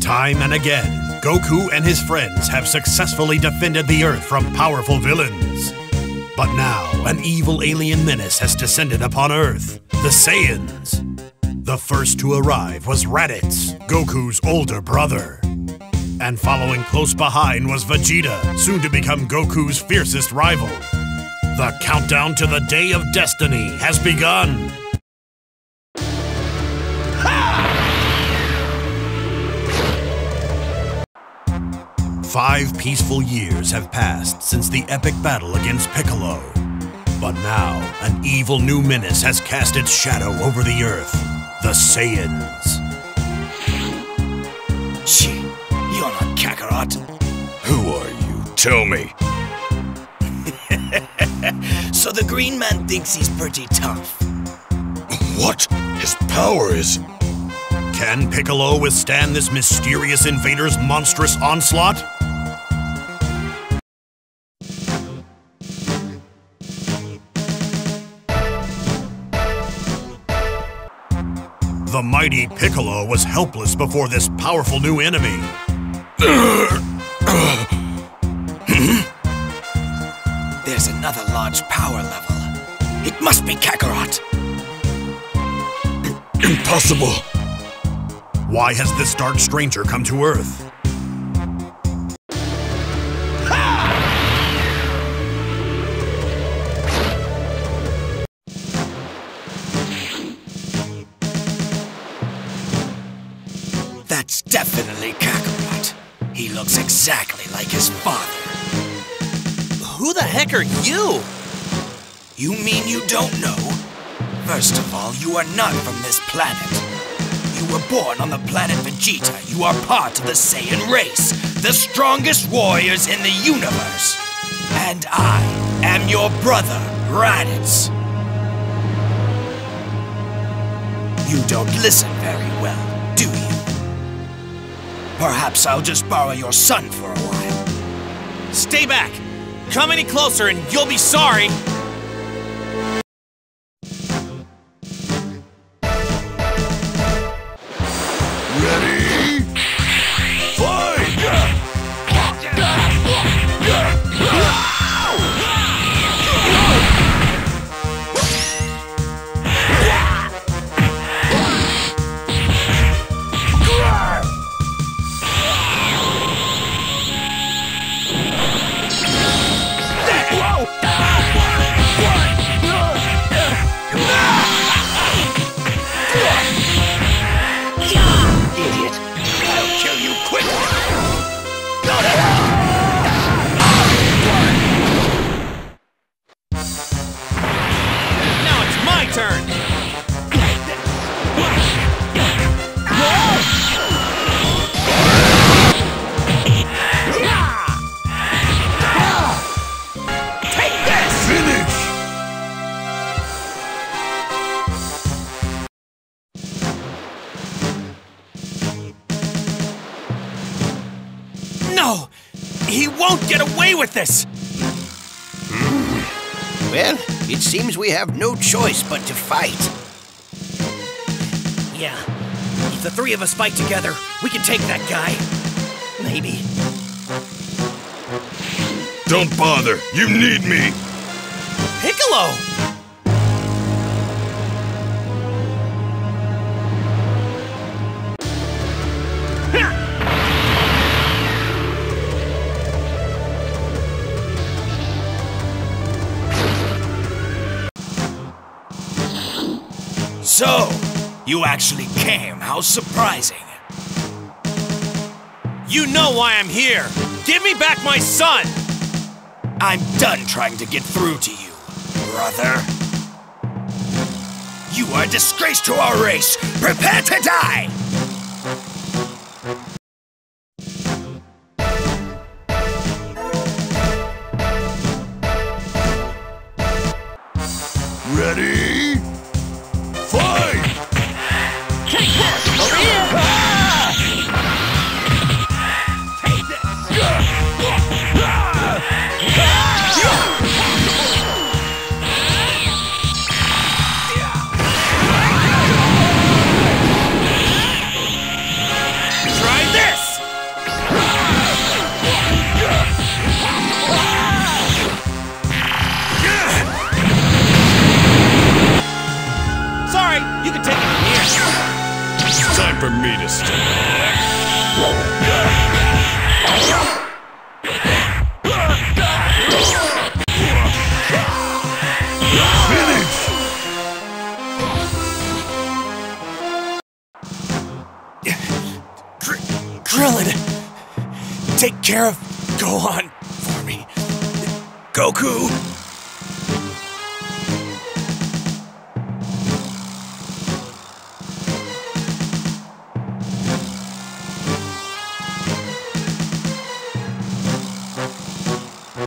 Time and again, Goku and his friends have successfully defended the Earth from powerful villains. But now, an evil alien menace has descended upon Earth the Saiyans. The first to arrive was Raditz, Goku's older brother. And following close behind was Vegeta, soon to become Goku's fiercest rival. The countdown to the Day of Destiny has begun. Five peaceful years have passed since the epic battle against Piccolo. But now, an evil new menace has cast its shadow over the Earth the Saiyans. Gee, you're not Kakarot. Who are you? Tell me. So the Green Man thinks he's pretty tough. What? His power is. Can Piccolo withstand this mysterious invader's monstrous onslaught? The mighty Piccolo was helpless before this powerful new enemy. another large power level. It must be Kakarot. Impossible. Why has this dark stranger come to Earth? That's definitely Kakarot. He looks exactly like his father. Who the heck are you? You mean you don't know? First of all, you are not from this planet. You were born on the planet Vegeta. You are part of the Saiyan race, the strongest warriors in the universe. And I am your brother, Raditz. You don't listen very well, do you? Perhaps I'll just borrow your son for a while. Stay back! Come any closer and you'll be sorry! Ready? He won't get away with this! Well, it seems we have no choice but to fight. Yeah. If the three of us fight together, we can take that guy. Maybe. Don't bother. You need me. Piccolo! So, you actually came. How surprising. You know why I'm here! Give me back my son! I'm done trying to get through to you, brother. You are a disgrace to our race. Prepare to die! Krillin! Take care of Gohan for me. Goku!